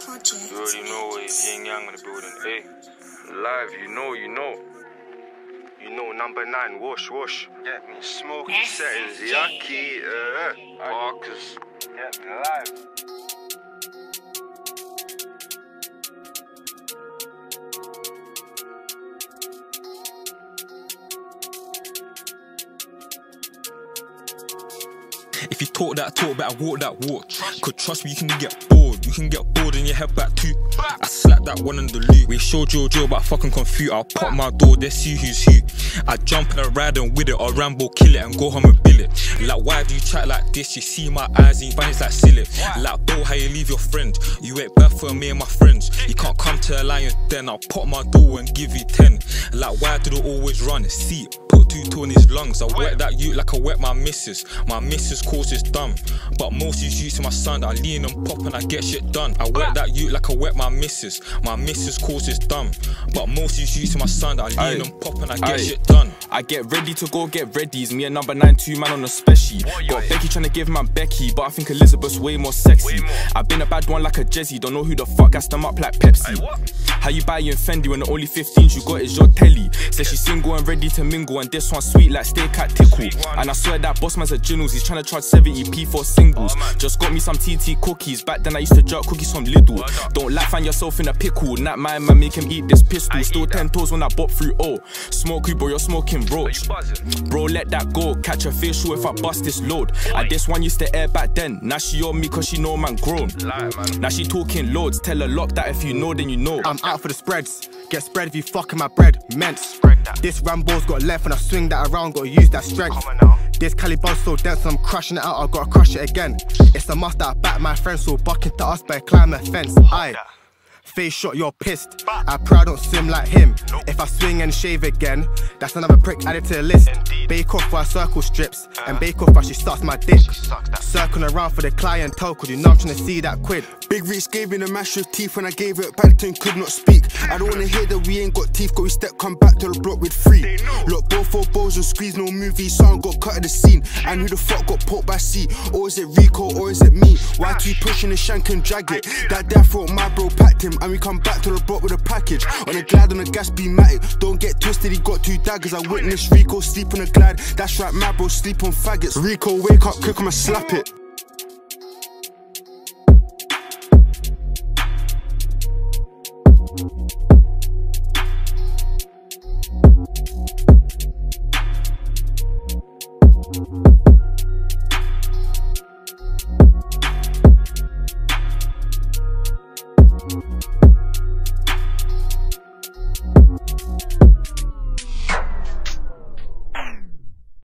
Project. You already know it's Yingyang in the building. Hey, live, you know, you know. You know, number nine, wash, wash. Yeah, me smoky settings, yucky, uh, Marcus. Yeah, live. If you talk that talk, better walk that walk. Could trust me, you can get bored. You can get bored and your head back too. I slap that one in the loop. We show Jojo about fucking confused. I'll pop my door, let's see who's who. I jump in a ride and with it, or Rambo kill it and go home and bill it. Like, why do you chat like this? You see my eyes and you find it's like silly. Like, bro, how you leave your friend? You ain't bad for me and my friends. You can't come to a lion then. I'll pop my door and give you 10. Like, why do they always run? See, put two two in his lungs. I wet that you like I wet my missus. My missus calls is dumb. But most is used to my son. I lean and pop and I get shit done. I wet that you like I wet my missus. My missus calls is dumb. But most is used to my son. I lean Aye. and pop and I get Aye. shit done. I get ready to go get readies. Me and number nine, two man on a special. Got Becky trying to give man Becky, but I think Elizabeth's way more sexy. Way more. I've been a bad one like a Jezzy. Don't know who the fuck gas them up like Pepsi. Aye, How you buy your Fendi when the only 15s you got is your telly? Says she's single and ready to mingle, and this one sweet like steak at tickle. And I swear that boss man's a generals. He's trying to charge 70p for singles. Just got me some TT cookies. Back then I used to jerk cookies from Lidl. Don't like find yourself in a pickle. Not my man, make him eat this pistol. Still 10 toes when I bought through. Oh, smoke you, bro, you're smoking roach. Bro, let that go. Catch a fish if I bust this load. I this one used to air back then. Now she on me cause she know man grown. Now she talking loads. Tell her lock that if you know, then you know. I'm out for the spreads. Get spread if you fucking my bread. Men's. This Rambo's got left and I swing that around, gotta use that strength. This Caliban's so dense I'm crushing it out, I gotta crush it again. It's a must that I back my friends, so buck into us by climb a fence. Aye. Face shot, you're pissed. I proud don't swim like him. If I swing and shave again, that's another prick added to the list. Bake off while circle strips, and bake off while she starts my dick. Circling around for the clientele, cause you know I'm trying to see that quid. Big Reach gave me the mash with teeth when I gave it back to him, could not speak. I don't wanna hear that we ain't got teeth, got we step, come back to the block with three. Look, both four balls and squeeze, no movie, someone got cut at the scene. And who the fuck got poked by C? Or is it Rico, or is it me? Why keep pushing the shank and drag it? That death throat, my bro packed him, and we come back to the block with a package. On a glad on a gas beamatic. Don't get twisted, he got two daggers. I witnessed Rico sleep on a glad. That's right, my bro sleep on faggots. Rico, wake up quick, I'ma slap it.